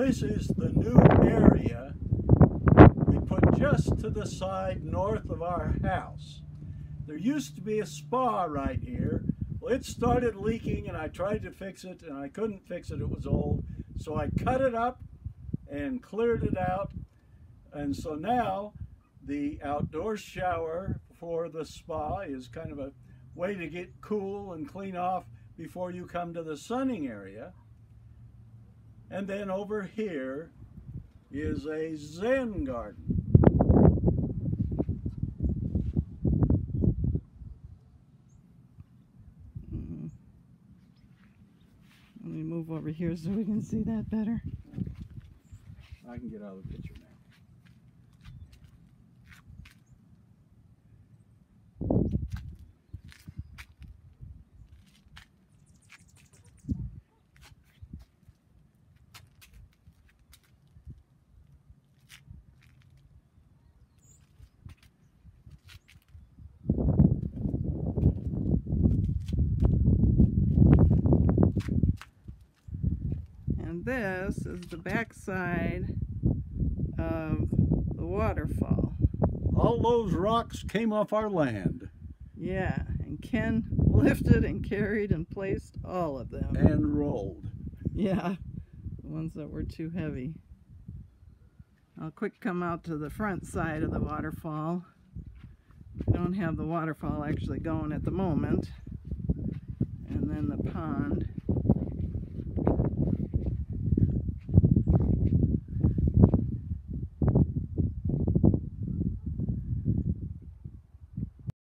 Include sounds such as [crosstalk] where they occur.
this is the new area we put just to the side north of our house. There used to be a spa right here. Well, it started leaking and I tried to fix it and I couldn't fix it. It was old. So I cut it up and cleared it out. And so now the outdoor shower for the spa is kind of a way to get cool and clean off before you come to the sunning area. And then over here is a Zen garden. Mm-hmm. Let me move over here so we can see that better. I can get out of the picture now. And this is the backside of the waterfall. All those rocks came off our land Yeah, and Ken [laughs] lifted and carried and placed all of them. and rolled. Yeah, the ones that were too heavy. I'll quick come out to the front side of the waterfall. We don't have the waterfall actually going at the moment. And then the pond.